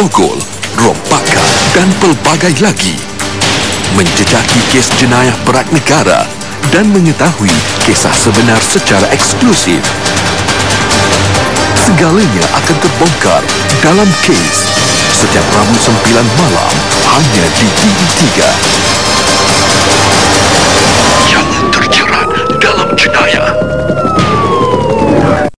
rogol, rompakan dan pelbagai lagi. Menjejaki kes jenayah berat negara dan mengetahui kisah sebenar secara eksklusif. Segalanya akan terbongkar dalam kes setiap Rabu 9 malam hanya di TV3.